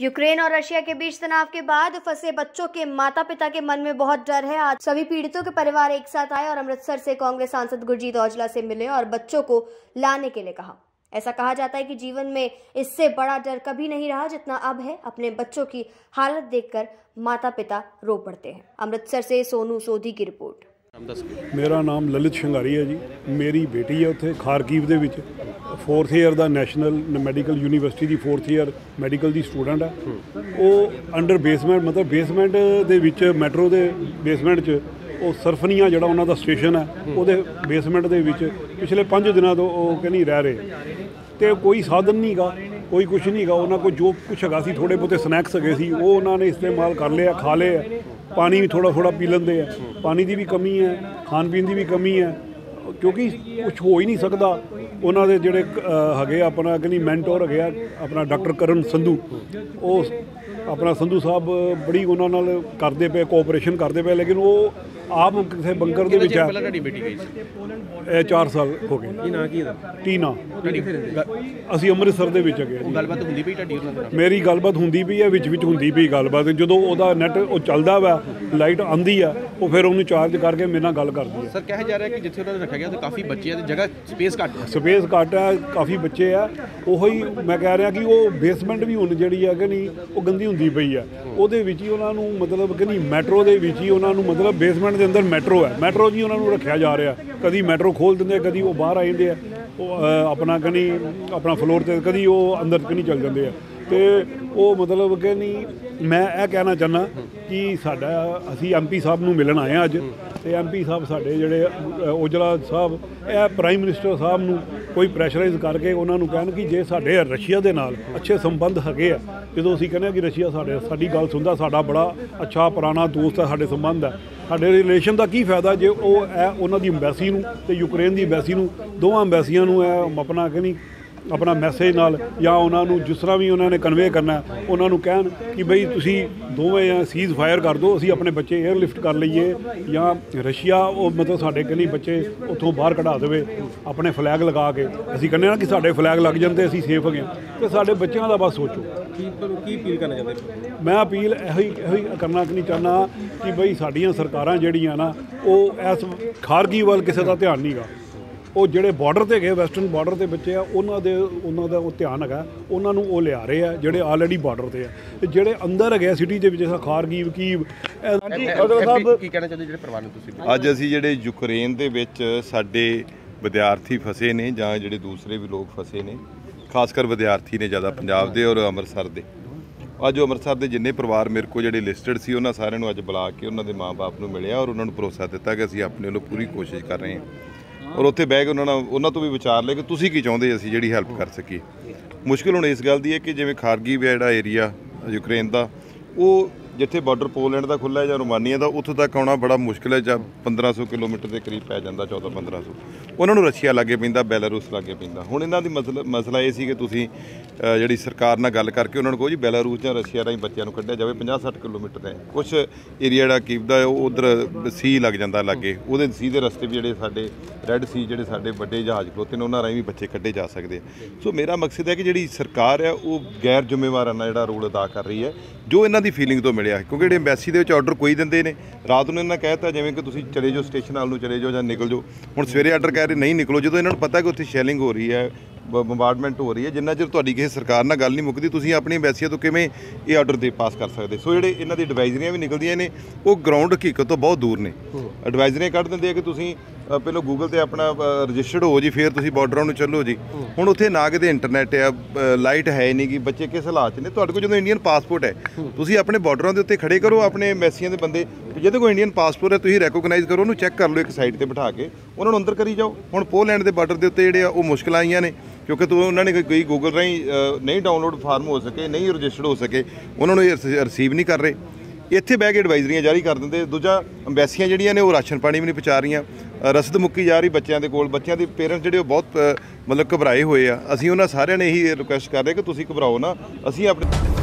Ukraine और Russia के बीच तनाव के बाद फंसे बच्चों के माता पिता के मन में बहुत डर है। आज सभी पीड़ितों के परिवार एक साथ आए और अमृतसर से कांग्रेस सांसद गुरजीत औजला से मिले और बच्चों को लाने के लिए कहा। ऐसा कहा जाता है कि जीवन में इससे बड़ा डर कभी नहीं रहा जितना अब है। अपने बच्चों की हालत देखकर माता पिता रो पड़ते हैं। अमृतसर से सोनू सोधी की रिपोर्ट। ਮੇਰਾ ਨਾਮ ਲਲਿਤ ਸ਼ਿੰਗਾਰੀ ਹੈ ਜੀ। ਮੇਰੀ ਬੇਟੀ ਹੈ ਉੱਥੇ ਖਾਰਕੀਵ ਦੇ ਵਿੱਚ। 4th ਇਅਰ ਦਾ ਨੈਸ਼ਨਲ ਮੈਡੀਕਲ ਯੂਨੀਵਰਸਿਟੀ ਦੀ 4th ਇਅਰ ਮੈਡੀਕਲ ਦੀ ਸਟੂਡੈਂਟ ਹੈ। ਉਹ ਅੰਡਰ ਬੇਸਮੈਂਟ ਮਤਲਬ ਬੇਸਮੈਂਟ ਦੇ ਵਿੱਚ ਮੈਟਰੋ ਦੇ ਬੇਸਮੈਂਟ 'ਚ ਉਹ ਸਰਫਨੀਆ ਜਿਹੜਾ ਉਹਨਾਂ ਦਾ ਸਟੇਸ਼ਨ ਹੈ। ਉਹਦੇ ਬੇਸਮੈਂਟ ਦੇ ਵਿੱਚ ਪਿਛਲੇ 5 ਦਿਨਾਂ ਤੋਂ ਉਹ ਕਹਿੰਦੀ ਰਹਿ ਰਹੇ। ਤੇ ਕੋਈ ਸਾਧਨ ਨਹੀਂਗਾ ਕੋਈ ਕੁਝ ਹੈਗਾ। ਉਹਨਾਂ ਕੋਲ ਜੋ ਕੁਛ ਹੈਗਾ ਸੀ ਥੋੜੇ ਬਹੁਤੇ ਸਨੈਕਸ ਹੈਗੇ ਸੀ ਉਹ ਉਹਨਾਂ ਨੇ ਇਸਤੇਮਾਲ ਕਰ ਲਿਆ ਖਾ ਲਿਆ ਪਾਣੀ ਵੀ ਥੋੜਾ ਥੋੜਾ ਪੀ ਲੈਂਦੇ ਆ। ਪਾਣੀ ਦੀ ਵੀ ਕਮੀ ਹੈ ਖਾਣ ਪੀਣ ਦੀ ਵੀ ਕਮੀ ਹੈ। ਕਿਉਂਕਿ ਕੁਝ ਹੋ ਹੀ ਨਹੀਂ ਸਕਦਾ। ਉਹਨਾਂ ਦੇ ਜਿਹੜੇ ਅਹ, ਹੈਗੇ ਆ ਆਪਣਾ ਕਹਿੰਦੀ ਮੈਂਟੋਰ ਹੈਗੇ ਆ ਆਪਣਾ ਡਾਕਟਰ ਕਰਨ ਸੰਧੂ। ਉਹ ਆਪਣਾ ਸੰਧੂ ਸਾਹਿਬ ਬੜੀ ਉਹਨਾਂ ਨਾਲ ਕਰਦੇ ਪਏ ਕੋਆਪਰੇਸ਼ਨ ਕਰਦੇ ਪਏ ਲੇਕਿਨ ਉਹ ਆਪ ਕਿਸੇ ਬੰਕਰ ਦੇ ਵਿੱਚ ਚਿਰ ਹੈ ਪਹਿਲਾਂ ਤੁਹਾਡੀ ਬੇਟੀ ਗਈ ਸੀ? ਇਹ 4 ਸਾਲ ਹੋ ਗਏ। ਕੀ ਨਾਂ ਕੀ ਇਹਦਾ? ਟੀਨਾ। ਤੁਹਾਡੀ ਅਸੀਂ ਅੰਮ੍ਰਿਤਸਰ ਦੇ ਵਿੱਚ ਉਹ ਗੱਲਬਾਤ ਹੁੰਦੀ ਪਈ ਤੁਹਾਡੀ ਉਹਨਾਂ ਨਾਲ? ਮੇਰੀ ਗੱਲਬਾਤ ਹੁੰਦੀ ਪਈ ਹੈ ਵਿੱਚ ਵਿੱਚ ਹੁੰਦੀ ਪਈ ਗੱਲਬਾਤ। ਜਦੋਂ ਉਹਦਾ ਨੈਟ ਉਹ ਚੱਲਦਾ ਵਾ ਲਾਈਟ ਆਂਦੀ ਆ ਉਹ ਫਿਰ ਉਹਨੂੰ ਚਾਰਜ ਕਰਕੇ ਮੇਰੇ ਨਾਲ ਗੱਲ ਕਰਦੀ ਹੈ ਸਰ ਕਿਹਾ ਜਾ ਰਿਹਾ ਕਿ ਜਿੱਥੇ ਉਹਨਾਂ ਨੇ ਰੱਖਿਆ ਗਿਆ ਉੱਥੇ ਕਾਫੀ ਬੱਚੇ ਆ ਤੇ ਜਗ੍ਹਾ ਸਪੇਸ ਘੱਟ ਹੈ ਸਪੇਸ ਘੱਟ ਹੈ ਕਾਫੀ ਬੱਚੇ ਆ। ਉਹੀ ਮੈਂ ਕਹਿ ਰਿਹਾ ਕਿ ਉਹ ਬੇਸਮੈਂਟ ਵੀ ਹੁਣ ਜਿਹੜੀ ਹੈ ਕਿ ਨਹੀਂ ਉਹ ਗੰਦੀ ਹੁੰਦੀ ਪਈ ਆ। ਉਹਦੇ ਵਿੱਚ ਹੀ ਉਹਨਾਂ ਨੂੰ ਮਤਲਬ ਕਿ ਨਹੀਂ ਮੈਟਰੋ ਦੇ ਵਿੱਚ ਹੀ ਉਹਨਾਂ ਨੂੰ ਮਤਲਬ ਬੇਸਮੈਂਟ ਦੇ ਅੰਦਰ ਮੈਟਰੋ ਹੈ। ਮੈਟਰੋ ਜੀ ਉਹਨਾਂ ਨੂੰ ਰੱਖਿਆ ਜਾ ਰਿਹਾ। ਕਦੀ ਮੈਟਰੋ ਖੋਲ ਦਿੰਦੇ ਕਦੀ ਉਹ ਬਾਹਰ ਆ ਜਾਂਦੇ ਆ। ਉਹ ਆਪਣਾ ਕਿ ਆਪਣਾ ਫਲੋਰ ਤੇ ਕਦੀ ਉਹ ਅੰਦਰ ਕਿ ਨਹੀਂ ਚੱਲ ਜਾਂਦੇ ਆ। ਤੇ ਉਹ ਮਤਲਬ ਕਿ ਨਹੀਂ ਮੈਂ ਇਹ ਕਹਿਣਾ ਚਾਹੁੰਦਾ ਕਿ ਸਾਡਾ ਅਸੀਂ ਐਮਪੀ ਸਾਹਿਬ ਨੂੰ ਮਿਲਣ ਆਏ ਹਾਂ ਅੱਜ ਤੇ ਐਮਪੀ ਸਾਹਿਬ ਸਾਡੇ ਜਿਹੜੇ ਅ, ਔਜਲਾ ਸਾਹਿਬ ਇਹ ਪ੍ਰਾਈਮ ਮਿਨਿਸਟਰ ਸਾਹਿਬ ਨੂੰ ਕੋਈ ਪ੍ਰੈਸ਼ਰਾਈਜ਼ ਕਰਕੇ ਉਹਨਾਂ ਨੂੰ ਕਹਿਣ ਕਿ ਜੇ ਸਾਡੇ ਰਸ਼ੀਆ ਦੇ ਨਾਲ ਅੱਛੇ ਸੰਬੰਧ ਹੈਗੇ ਆ ਜਦੋਂ ਅਸੀਂ ਕਹਿੰਦੇ ਹਾਂ ਕਿ ਰਸ਼ੀਆ ਸਾਡੇ ਸਾਡੀ ਗੱਲ ਸੁਣਦਾ ਸਾਡਾ ਬੜਾ ਅੱਛਾ ਪੁਰਾਣਾ ਦੋਸਤ ਹੈ ਸਾਡੇ ਸੰਬੰਧ ਹੈ ਸਾਡੇ ਰਿਲੇਸ਼ਨ ਦਾ ਕੀ ਫਾਇਦਾ ਜੇ ਉਹ ਇਹ ਉਹਨਾਂ ਦੀ ਅੰਬੈਸੀ ਨੂੰ ਤੇ ਯੂਕਰੇਨ ਦੀ ਅੰਬੈਸੀ ਨੂੰ ਦੋਵਾਂ ਅੰਬੈਸੀਆਂ ਨੂੰ ਇਹ ਆਪਣਾ ਕਿ ਨਹੀਂ ਆਪਣਾ ਮੈਸੇਜ ਨਾਲ ਜਾਂ ਉਹਨਾਂ ਨੂੰ ਜਿਸ ਤਰ੍ਹਾਂ ਵੀ ਉਹਨਾਂ ਨੇ ਕਨਵੇ ਕਰਨਾ ਉਹਨਾਂ ਨੂੰ ਕਹਿਣ ਕਿ ਬਈ ਤੁਸੀਂ ਦੋਵੇਂ ਜਾਂ ਸੀਜ਼ ਫਾਇਰ ਕਰ ਦਿਓ ਅਸੀਂ ਆਪਣੇ ਬੱਚੇ 에ਅਰ ਲਿਫਟ ਕਰ ਲਈਏ ਜਾਂ ਰਸ਼ੀਆ ਉਹ ਮਤਲਬ ਸਾਡੇ ਕਨੀ ਬੱਚੇ ਉੱਥੋਂ ਬਾਹਰ ਕਢਾ ਦੇਵੇ ਆਪਣੇ ਫਲੈਗ ਲਗਾ ਕੇ। ਅਸੀਂ ਕਹਿੰਦੇ ਨਾ ਕਿ ਸਾਡੇ ਫਲੈਗ ਲੱਗ ਜਾਂਦੇ ਅਸੀਂ ਸੇਫ ਹਾਂ। ਤੇ ਸਾਡੇ ਬੱਚਿਆਂ ਦਾ ਬਸ ਸੋਚੋ। ਕੀ ਕੀ ਅਪੀਲ ਕਰਨਾ ਚਾਹੁੰਦੇ ਮੈਂ ਅਪੀਲ ਇਹੋ ਹੀ ਇਹੋ ਹੀ ਕਰਨਾ ਕਿ ਨਹੀਂ ਚਾਹੁੰਦਾ ਕਿ ਬਈ ਸਾਡੀਆਂ ਸਰਕਾਰਾਂ ਜਿਹੜੀਆਂ ਨਾ ਉਹ ਇਸ ਖਾਰਗੀ ਵੱਲ ਕਿਸੇ ਦਾ ਧਿਆਨ ਨਹੀਂਗਾ ਉਹ ਜਿਹੜੇ ਬਾਰਡਰ ਤੇ ਗਏ ਵੈਸਟਰਨ ਬਾਰਡਰ ਤੇ ਬੱਚੇ ਆ ਉਹਨਾਂ ਦੇ ਉਹਨਾਂ ਦਾ ਉਹ ਧਿਆਨ ਹੈਗਾ। ਉਹਨਾਂ ਨੂੰ ਉਹ ਲਿਆ ਰਹੇ ਆ ਜਿਹੜੇ ਆਲਰੇਡੀ ਬਾਰਡਰ ਤੇ ਆ। ਤੇ ਜਿਹੜੇ ਅੰਦਰ ਹੈਗੇ ਸਿਟੀ ਦੇ ਵਿੱਚ ਜਿਵੇਂ ਖਾਰਗੀ ਵਕੀਵ ਕੀ ਕਹਿਣਾ ਚਾਹੁੰਦੇ ਜਿਹੜੇ ਪਰਿਵਾਰ ਨੂੰ ਤੁਸੀਂ? ਅੱਜ ਅਸੀਂ ਜਿਹੜੇ ਯੂਕਰੇਨ ਦੇ ਵਿੱਚ ਸਾਡੇ ਵਿਦਿਆਰਥੀ ਫਸੇ ਨੇ ਜਾਂ ਜਿਹੜੇ ਦੂਸਰੇ ਵੀ ਲੋਕ ਫਸੇ ਨੇ ਖਾਸ ਕਰ ਵਿਦਿਆਰਥੀ ਨੇ ਜ਼ਿਆਦਾ ਪੰਜਾਬ ਦੇ ਔਰ ਅੰਮ੍ਰਿਤਸਰ ਦੇ। ਅੱਜ ਅੰਮ੍ਰਿਤਸਰ ਦੇ ਜਿੰਨੇ ਪਰਿਵਾਰ ਮੇਰੇ ਕੋਲ ਜਿਹੜੇ ਲਿਸਟਡ ਸੀ ਉਹਨਾਂ ਸਾਰਿਆਂ ਨੂੰ ਅੱਜ ਬੁਲਾ ਕੇ ਉਹਨਾਂ ਦੇ ਮਾਪੇ ਨੂੰ ਮਿਲਿਆ ਔਰ ਉਹਨਾਂ ਨੂੰ ਭਰੋਸਾ ਦਿੱਤਾ ਕਿ ਅਸੀਂ ਆਪਣੇ ਵੱਲੋਂ ਪੂਰੀ ਕੋਸ਼ਿਸ਼ ਕਰ ਰਹੇ ਹਾਂ। ਔਰ ਉੱਥੇ ਬਹਿ ਕੇ ਉਹਨਾਂ ਨਾਲ, ਉਹਨਾਂ ਤੋਂ ਵੀ ਵਿਚਾਰ ਲਏ ਕਿ ਤੁਸੀਂ ਕੀ ਚਾਹੁੰਦੇ ਅਸੀਂ ਜਿਹੜੀ ਹੈਲਪ ਕਰ ਸਕੀਏ? ਮੁਸ਼ਕਿਲ ਹੁਣ ਇਸ ਗੱਲ ਦੀ ਹੈ ਕਿ ਜਿਵੇਂ ਖਾਰਗੀ ਵੀ ਜਿਹੜਾ ਏਰੀਆ ਯੂਕਰੇਨ ਦਾ, ਉਹ ਜਿੱਥੇ ਬਾਰਡਰ ਪੋਲੈਂਡ ਦਾ ਖੁੱਲ੍ਹਾ ਹੈ ਜਾਂ ਰੋਮਾਨੀਆ ਦਾ, ਉੱਥੋਂ ਤੱਕ ਆਉਣਾ ਬੜਾ ਮੁਸ਼ਕਿਲ ਹੈ ਜਾਂ 1500 ਕਿਲੋਮੀਟਰ ਦੇ ਕਰੀਬ ਪੈ ਜਾਂਦਾ 14 1500 ਉਹਨਾਂ ਨੂੰ ਰਸ਼ੀਆ ਲਾਗੇ ਪੈਂਦਾ, ਬੈਲਾਰੂਸ ਲਾਗੇ ਪੈਂਦਾ। ਹੁਣ ਇਹਨਾਂ ਦੀ ਮਸਲਾ ਮਸਲਾ ਇਹ ਸੀ ਕਿ ਤੁਸੀਂ ਜਿਹੜੀ ਸਰਕਾਰ ਨਾਲ ਗੱਲ ਕਰਕੇ ਉਹਨਾਂ ਨੂੰ ਕਹੋ ਜੀ, ਬੈਲਾਰੂਸ ਜਾਂ ਰਸ਼ੀਆ ਰਾਹੀਂ ਬੱਚਿਆਂ ਨੂੰ ਕੱਢਿਆ ਜਾਵੇ 50 60 ਕਿਲੋਮੀਟਰ ਹੈ। ਕੁਝ ਏਰੀਆ ਜਿਹੜਾ ਕੀਵ ਦਾ ਉਹ ਉਧਰ ਸੀ ਲੱਗ ਜਾਂਦਾ ਲਾਗੇ। ਉਹਦੇ ਸੀ ਦੇ ਰਸਤੇ ਵੀ ਜਿਹੜੇ ਸਾਡੇ ਰੈੱਡ ਸੀ, ਜਿਹੜੇ ਸਾਡੇ ਵੱਡੇ ਜਹਾਜ਼ ਖਲੋਤੇ ਨੇ, ਉਹਨਾਂ ਰਾਹੀਂ ਵੀ ਬੱਚੇ ਕੱਢੇ ਜਾ ਸਕਦੇ ਆ। ਸੋ ਮੇਰਾ ਮਕਸਦ ਹੈ ਕਿ ਜਿਹੜੀ ਸਰਕਾਰ ਹੈ, ਉਹ ਗੈਰ ਜ਼ਿੰਮੇਵਾਰਾਨਾ ਜਿਹੜਾ ਰੋਲ ਅਦਾ ਕਰ ਰਹੀ ਹੈ, ਜੋ ਇਹਨਾਂ ਦੀ ਫੀਲਿੰਗ ਤੋਂ ਮਿਲੇ। ਮਿਲਿਆ ਕਿਉਂਕਿ ਜਿਹੜੇ ਐਮਬੈਸੀ ਦੇ ਵਿੱਚ ਆਰਡਰ ਕੋਈ ਦਿੰਦੇ ਨੇ ਰਾਤ ਨੂੰ ਇਹਨਾਂ ਕਹਿਤਾ ਜਿਵੇਂ ਕਿ ਤੁਸੀਂ ਚਲੇ ਜਾਓ ਸਟੇਸ਼ਨ ਨਾਲ ਨੂੰ ਚਲੇ ਜਾਓ ਜਾਂ ਨਿਕਲ ਜਾਓ। ਹੁਣ ਸਵੇਰੇ ਆਰਡਰ ਕਹਿ ਰਹੇ ਨਹੀਂ ਨਿਕਲੋ ਜਦੋਂ ਇਹਨਾਂ ਨੂੰ ਪਤਾ ਕਿ ਉੱਥੇ ਸ਼ੈਲਿੰਗ ਹੋ ਰਹੀ ਹੈ ਬੰਬਾਰਡਮੈਂਟ ਹੋ ਰਹੀ ਹੈ ਜਿੰਨਾ ਚਿਰ ਤੁਹਾਡੀ ਕਿਸੇ ਸਰਕਾਰ ਨਾਲ ਗੱਲ ਨਹੀਂ ਮੁੱਕਦੀ ਤੁਸੀਂ ਆਪਣੀ ਐਮਬੈਸੀਆਂ ਤੋਂ ਕਿਵੇਂ ਇਹ ਆਰਡਰ ਦੇ ਪਾਸ ਕਰ ਸਕਦੇ? ਸੋ ਜਿਹੜੇ ਇਹਨਾਂ ਦੀ ਐਡਵਾਈਜ਼ਰੀਆਂ ਵੀ ਨਿਕਲਦੀਆਂ ਨੇ ਉਹ ਗਰਾਊਂਡ ਹਕੀਕਤ ਤੋਂ ਬਹੁਤ ਦੂਰ ਨੇ। ਐਡਵਾਈਜ਼ਰੀਆਂ ਕੱਢ ਦਿੰਦੇ ਆ ਕਿ ਤੁਸੀਂ ਪਹਿਲਾਂ ਗੂਗਲ ਤੇ ਆਪਣਾ ਰਜਿਸਟਰਡ ਹੋ ਜੀ, ਫਿਰ ਤੁਸੀਂ ਬਾਰਡਰਾਂ ਨੂੰ ਚੱਲੋ ਜੀ। ਹੁਣ ਉੱਥੇ ਨਾ ਕਿਤੇ ਇੰਟਰਨੈਟ ਆ ਲਾਈਟ ਹੈ ਨਹੀਂ ਕਿ ਬੱਚੇ ਕਿਸ ਹਾਲਾਤ 'ਚ ਨੇ? ਤੁਹਾਡੇ ਕੋਲ ਜਦੋਂ ਇੰਡੀਅਨ ਪਾਸਪੋਰਟ ਹੈ, ਤੁਸੀਂ ਆਪਣੇ ਬਾਰਡਰਾਂ ਦੇ ਉੱਤੇ ਖੜੇ ਕਰੋ, ਆਪਣੇ ਐਮਬੈਸੀਆਂ ਦੇ ਬੰਦੇ। ਵੀ ਜਿਹਦੇ ਕੋਲ ਇੰਡੀਅਨ ਪਾਸਪੋਰਟ ਹੈ, ਤੁਸੀਂ ਰੈਕੋਗਨਾਈਜ਼ ਕਰੋ, ਉਹਨੂੰ ਚੈੱਕ ਕਰ ਲਓ ਇੱਕ ਸਾਈਡ ਤੇ ਬਿਠਾ ਕੇ। ਉਹਨਾਂ ਨੂੰ ਅੰਦਰ ਕਰੀ ਜਾਓ। ਹੁਣ ਪੋਲੈਂਡ ਦੇ ਬਾਰਡਰ ਦੇ ਉੱਤੇ ਜਿਹੜੇ ਆ, ਉਹ ਮੁਸ਼ਕਲਾਂ ਆਈਆਂ ਨੇ, ਕਿਉਂਕਿ ਤੂੰ, ਉਹਨਾਂ ਨੇ ਕੋਈ ਗੂਗਲ ਰਾਹੀਂ ਨਹੀਂ ਡਾਊਨਲੋਡ ਫਾਰਮ ਹੋ ਸਕੇ, ਨਹੀਂ ਰਜਿਸਟਰਡ ਹੋ ਸਕੇ, ਉਹਨਾਂ ਨੂੰ ਇਹ ਰਿਸੀਵ ਨਹੀਂ ਕਰ ਰਹੇ। ਇੱਥੇ ਬਹਿ ਕੇ ਐਡਵਾਈਜ਼ਰੀਆਂ ਜਾਰੀ ਕਰ ਦਿੰਦੇ। ਦੂਜਾ ਅੰਬੈਸੀਆਂ ਜਿਹੜੀਆਂ ਨੇ, ਉਹ ਰਾਸ਼ਨ ਪਾਣੀ ਵੀ ਨਹੀਂ ਪਹੁੰਚਾ ਰਹੀਆਂ। ਰਸਦ ਮੁੱਕੀ ਜਾ ਰਹੀ ਬੱਚਿਆਂ ਦੇ ਕੋਲ, ਬੱਚਿਆਂ ਦੇ ਪੇਰੈਂਟਸ ਜਿਹੜੇ ਉਹ ਬਹੁਤ ਮਤਲਬ ਘਬਰਾਏ ਹੋਏ ਆ। ਅਸੀਂ ਉਹਨਾਂ ਸਾਰਿਆਂ ਨੇ ਇਹੀ ਰਿਕੁਐਸਟ ਕਰ ਰਹੇ ਕਿ ਤੁਸੀਂ ਘਬਰਾਓ ਨਾ। ਅਸੀਂ ਆਪਣੇ